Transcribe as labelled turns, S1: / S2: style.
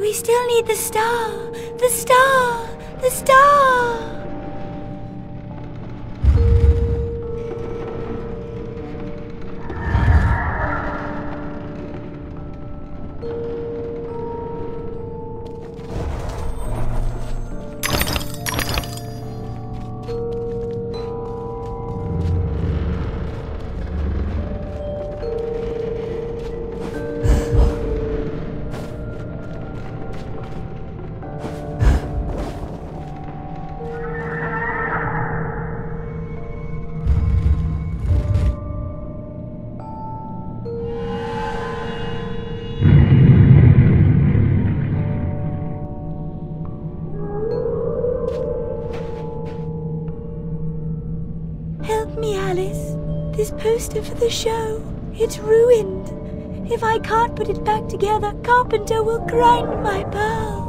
S1: We still need the star! The star! The star! Me, Alice. This poster for the show, it's ruined. If I can't put it back together, Carpenter will grind my pearls.